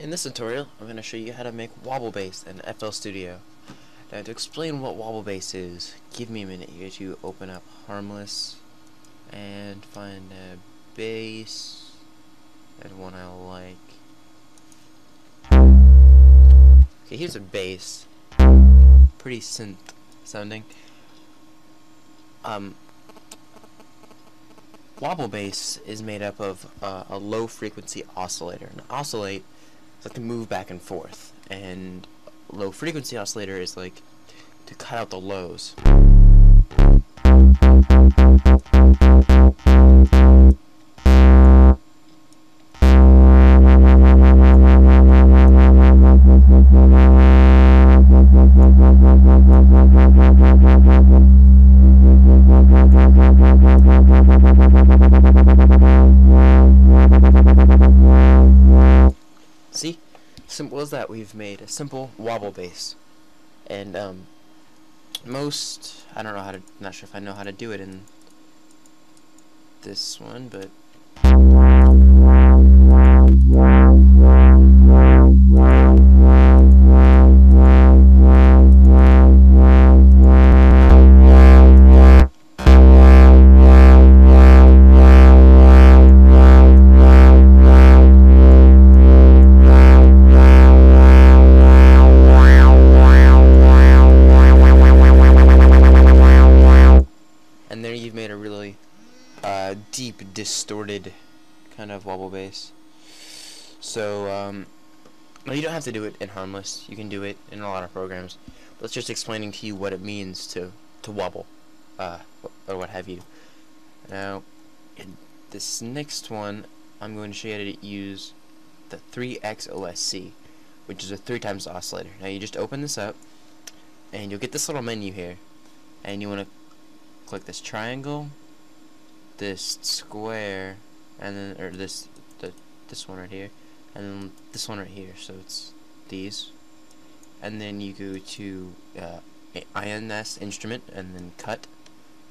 In this tutorial, I'm going to show you how to make wobble bass in FL Studio. Now to explain what wobble bass is, give me a minute here to open up Harmless and find a bass and one I like. Okay, here's a bass. Pretty synth sounding. Um, wobble bass is made up of uh, a low frequency oscillator. An oscillate is like to move back and forth, and low frequency oscillator is like to cut out the lows. Simple as that, we've made a simple wobble bass. And, um, most, I don't know how to, not sure if I know how to do it in this one, but distorted kind of wobble bass. So, um, well, you don't have to do it in Harmless. You can do it in a lot of programs. It's just explaining to you what it means to to wobble, uh, or what have you. Now, in this next one, I'm going to show you how to use the 3X OSC, which is a three times oscillator. Now, you just open this up, and you'll get this little menu here, and you want to click this triangle, this square, and then or this the this one right here, and then this one right here. So it's these, and then you go to uh, INS instrument, and then cut.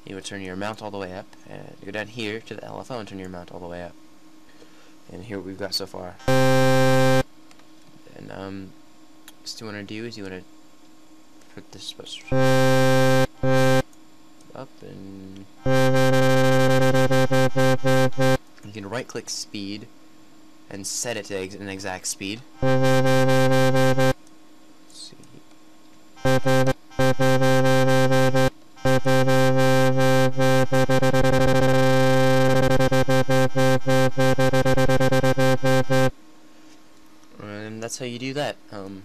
You would turn your mount all the way up, and go down here to the LFO and turn your mount all the way up. And here we've got so far. And um, what you want to do is you want to put this you right click speed and set it to ex an exact speed. Let's see. And that's how you do that. Um,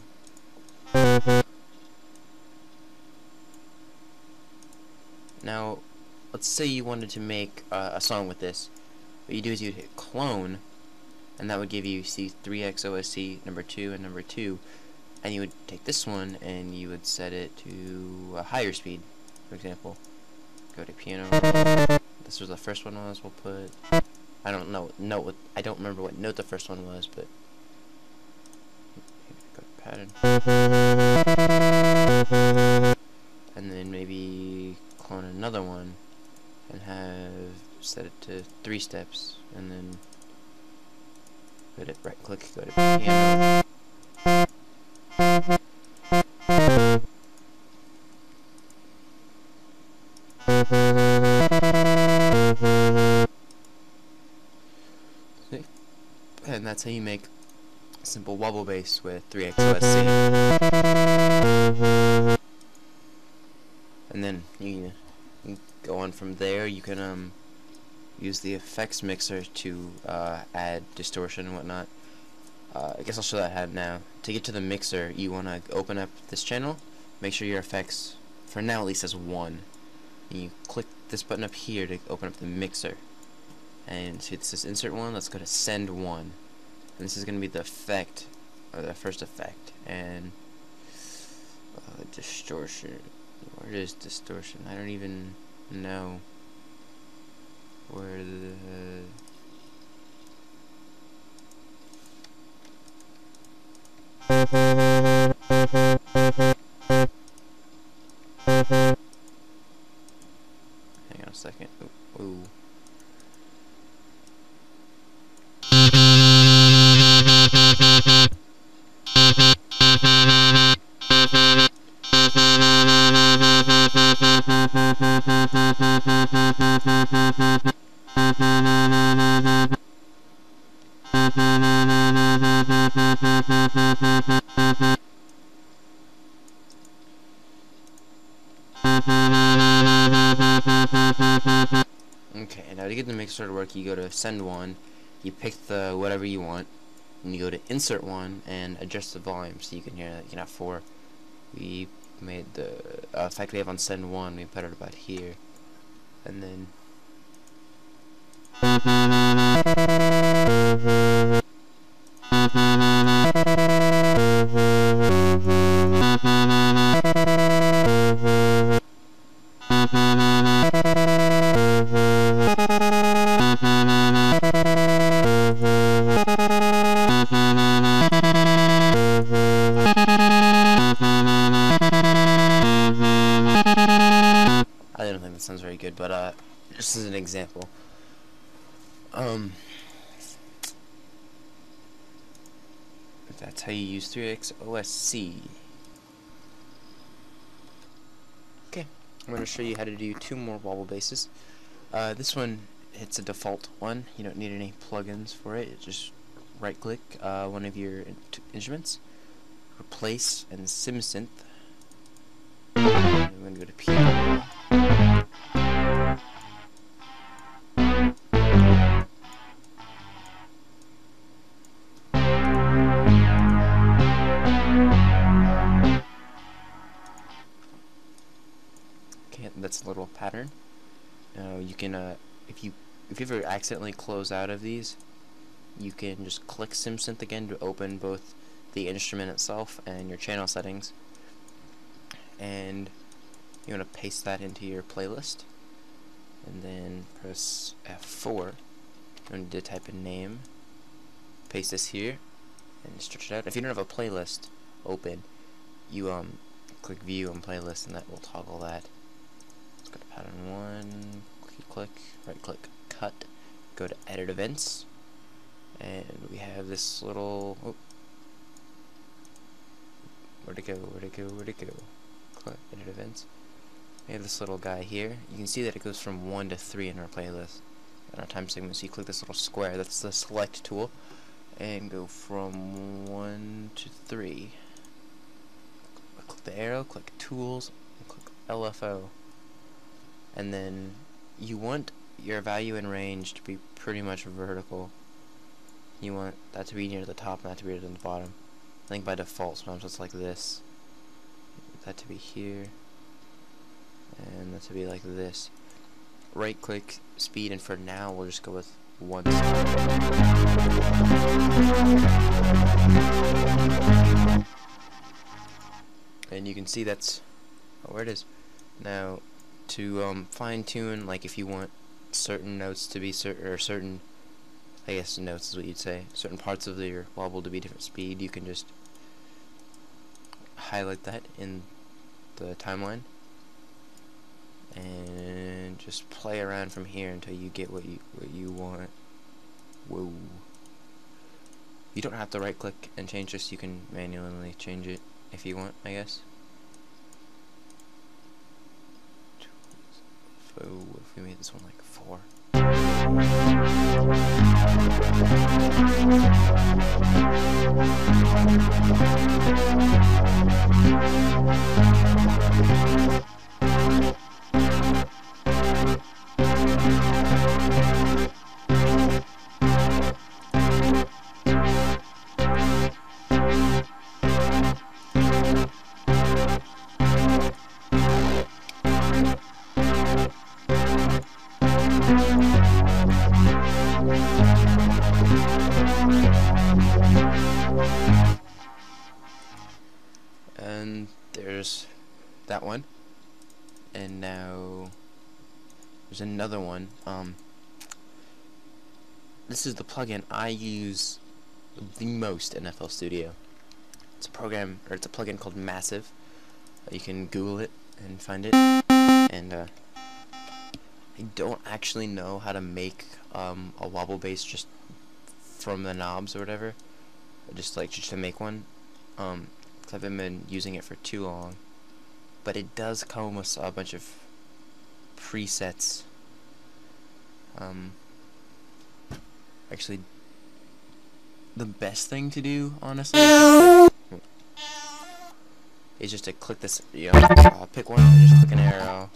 Now, let's say you wanted to make uh, a song with this. What you do is you'd hit clone, and that would give you C3XOSC number 2 and number 2. And you would take this one and you would set it to a higher speed, for example. Go to piano. This was the first one was. We'll put. I don't know note. What, I don't remember what note the first one was, but go to pattern. And then maybe clone another one and have set it to three steps and then go to right click go to piano. And that's how you make a simple wobble bass with 3x OSC and then you go on from there. You can um use the effects mixer to uh, add distortion and whatnot. Uh, I guess I'll show that how now. To get to the mixer, you want to open up this channel. Make sure your effects, for now at least, has one. And you click this button up here to open up the mixer. And it says insert one. Let's go to send one. And this is going to be the effect, or the first effect. And uh, distortion. Where is distortion? I don't even know where the Hang on a second. Ooh. Ooh. To get the mixer to work, you go to send one, you pick the whatever you want, and you go to insert one and adjust the volume so you can hear that you can have four. We made the uh, effect we have on send one, we put it about here, and then. Good, but uh, just as an example. Um, that's how you use 3x OSC. Okay, I'm going to show you how to do two more wobble basses. Uh, this one, it's a default one. You don't need any plugins for it. Just right click uh, one of your in instruments, replace and SimSynth. I'm going to go to piano. Can, uh, if you if you ever accidentally close out of these, you can just click SimSynth again to open both the instrument itself and your channel settings. And you want to paste that into your playlist. And then press F4. You need to type in name. Paste this here and stretch it out. If you don't have a playlist open, you um click view on playlist and that will toggle that. Let's go to pattern one, click, right click, cut, go to edit events, and we have this little, oh, where'd it go, where'd it go, where'd it go, click, edit events, we have this little guy here, you can see that it goes from 1 to 3 in our playlist, in our time segment, so you click this little square, that's the select tool, and go from 1 to 3, click the arrow, click tools, click LFO, and then you want your value and range to be pretty much vertical. You want that to be near the top, not to be near the bottom. I think by default sometimes it's like this. That to be here, and that to be like this. Right click speed, and for now we'll just go with one. And you can see that's oh, where it is. Now, to um, fine tune, like if you want certain notes to be certain, or certain, I guess notes is what you'd say, certain parts of your wobble to be different speed, you can just highlight that in the timeline and just play around from here until you get what you what you want. Whoa. You don't have to right click and change this, you can manually change it if you want, I guess. So if we made this one like four. There's another one. Um, this is the plugin I use the most in FL Studio. It's a program, or it's a plugin called Massive. You can Google it and find it. And uh, I don't actually know how to make um, a wobble bass just from the knobs or whatever. I Just like just to make one. Um, cause I haven't been using it for too long. But it does come with a bunch of presets. Um, actually, the best thing to do, honestly, is just, to, click this, you know, uh, pick one, and just click an arrow,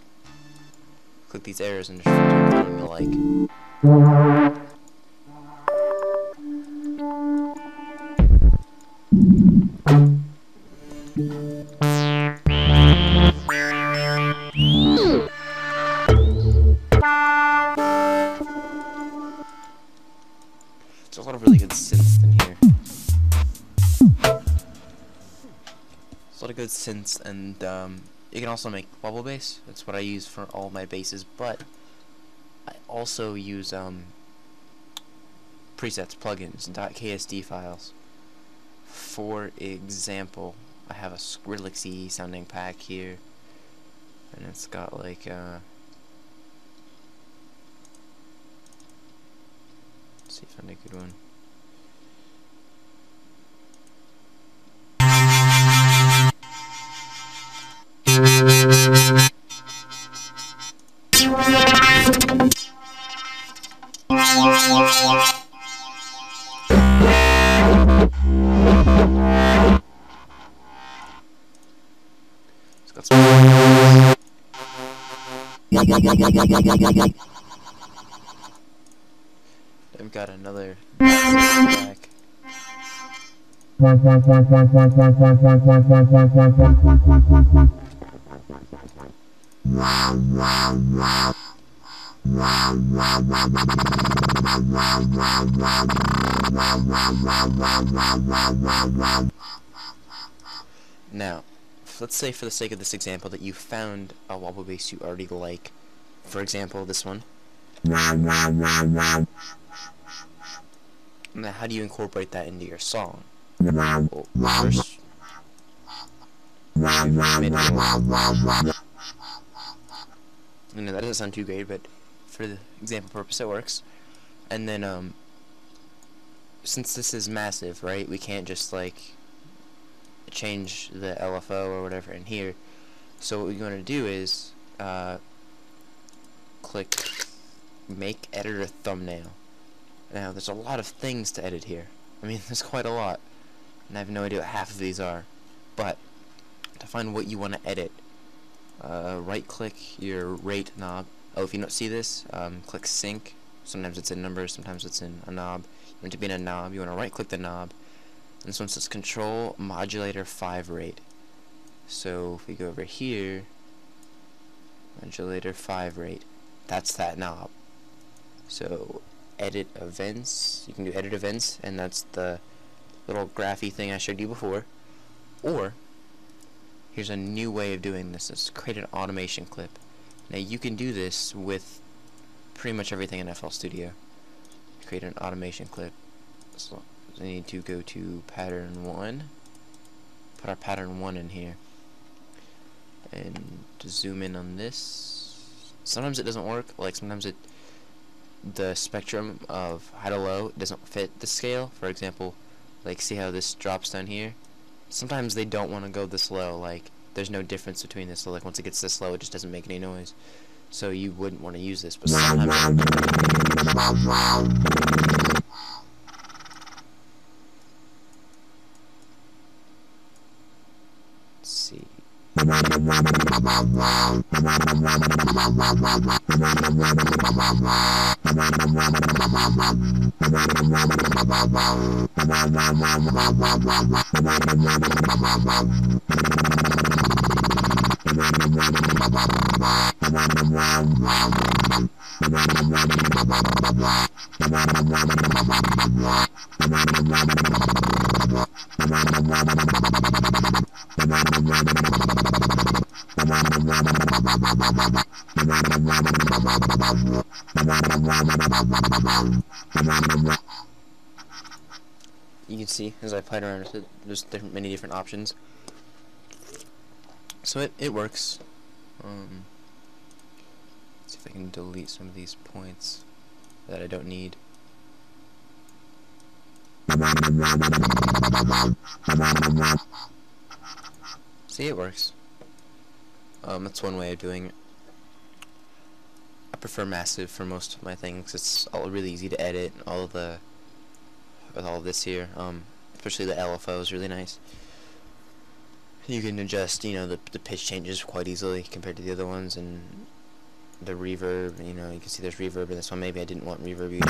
click these arrows and just filter the one you like. And um, you can also make wobble bass. That's what I use for all my basses, but I also use um, presets, plugins, .ksd files. For example, I have a Skrillexy sounding pack here, and it's got like uh, see if I find a good one. I've got another back. Now, let's say for the sake of this example that you found a wobble bass you already like. For example, this one. Now, how do you incorporate that into your song? Well, first, know that doesn't sound too great, but for the example purpose, it works. And then, um, since this is massive, right, we can't just, like, change the LFO or whatever in here. So what we're going to do is, uh, click make editor thumbnail. Now, there's a lot of things to edit here. I mean, there's quite a lot. And I have no idea what half of these are. But, to find what you want to edit, uh, right-click your rate knob. Oh, if you don't see this, um, click sync. Sometimes it's in numbers, sometimes it's in a knob. You want to be in a knob, you want to right-click the knob. And this one says control modulator 5 rate. So, if we go over here, modulator 5 rate, that's that knob. So edit events, you can do edit events, and that's the little graphy thing I showed you before. Or, here's a new way of doing this, is create an automation clip. Now you can do this with pretty much everything in FL Studio. Create an automation clip. So we need to go to pattern 1, put our pattern 1 in here, and zoom in on this. Sometimes it doesn't work, like sometimes it the spectrum of high to low doesn't fit the scale. For example, like see how this drops down here? Sometimes they don't want to go this low, like there's no difference between this, so like once it gets this low it just doesn't make any noise. So you wouldn't want to use this, but sometimes Let's see. You can see as I played around with it, there's different, many different options. So it, it works. Um, let's see if I can delete some of these points that I don't need. See, it works. Um, that's one way of doing it. I prefer massive for most of my things. It's all really easy to edit. All of the with all this here, um, especially the LFO is really nice. You can adjust, you know, the the pitch changes quite easily compared to the other ones, and the reverb, you know, you can see there's reverb in this one. Maybe I didn't want reverb.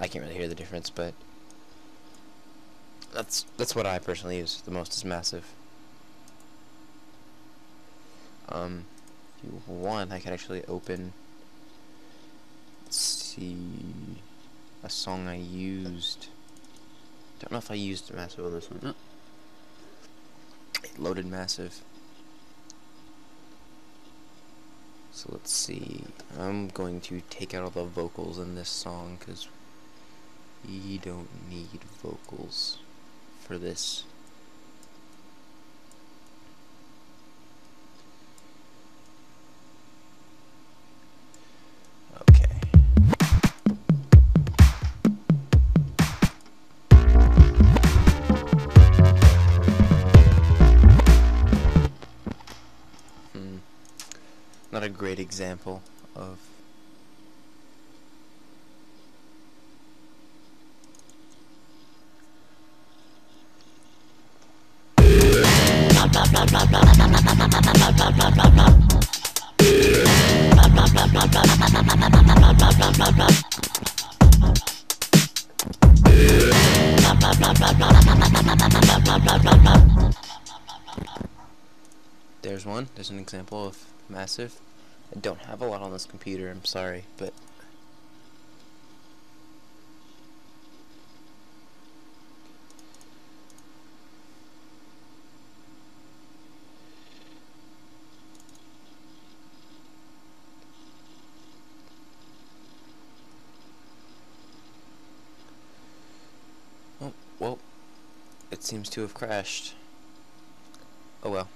I can't really hear the difference, but that's that's what I personally use the most is massive. Um, if you want, I could actually open. Let's see, a song I used. Don't know if I used massive on this one. Oh. It loaded massive. So let's see. I'm going to take out all the vocals in this song because we don't need vocals for this. Not a great example of There's one. There's an example of massive. I don't have a lot on this computer, I'm sorry, but Oh, well, it seems to have crashed. Oh well.